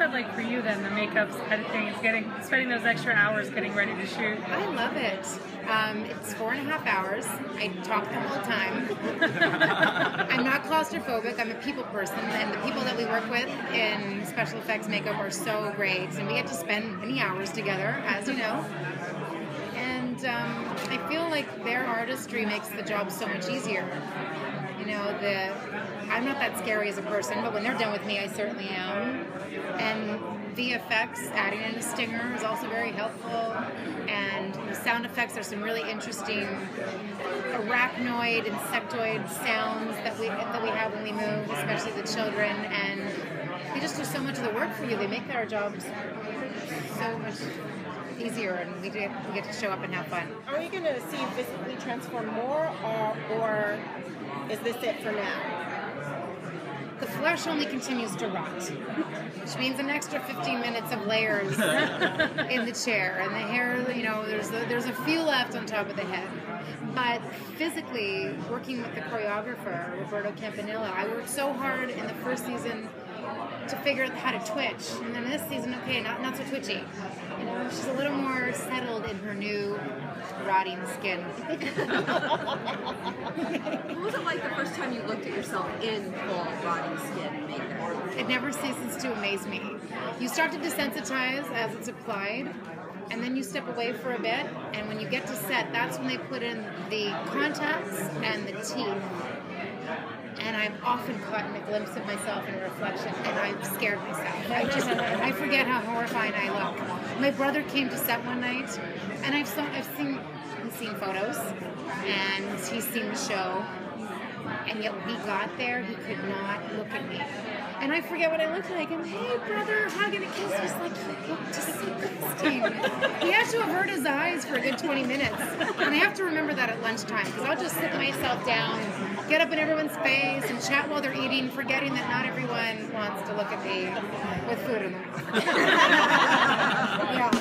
that like for you then? The makeup side of things, getting spending those extra hours getting ready to shoot. I love it. Um, it's four and a half hours. I talk the whole time. I'm not claustrophobic. I'm a people person, and the people that we work with in special effects makeup are so great, and we get to spend many hours together, as you know. And um, I feel like their artistry makes the job so much easier. You know, the I'm not that scary as a person, but when they're done with me, I certainly am. And the VFX, adding in a stinger is also very helpful. And the sound effects are some really interesting arachnoid, insectoid sounds that we that we have when we move, especially the children. And they just do so much of the work for you. They make our jobs so much easier, and we get we get to show up and have fun. Are you going to see physically transform more, or or is this it for now? the flesh only continues to rot, which means an extra 15 minutes of layers in the chair, and the hair, you know, there's a, there's a few left on top of the head. But physically, working with the choreographer Roberto Campanella, I worked so hard in the first season to figure out how to twitch, and then this season, okay, not not so twitchy. You know, she's a little more settled in her new rotting skin. what was it like the first time you looked at yourself in full rotting skin makeup? It never ceases to amaze me. You start to desensitize as it's applied, and then you step away for a bit, and when you get to set, that's when they put in the contacts and the teeth. And I've often caught in a glimpse of myself in a reflection, and I've scared myself. I just, I forget how horrifying I look. My brother came to set one night, and I've, saw, I've seen, he's seen photos, and he's seen the show, and yet when he got there, he could not look at me. And I forget what I looked like. And hey, brother, hugging a kiss. He's like, you look disgusting. he had to avert his eyes for a good 20 minutes. And I have to remember that at lunchtime because I'll just sit myself down, get up in everyone's face, and chat while they're eating, forgetting that not everyone wants to look at me with food in their mouth. yeah.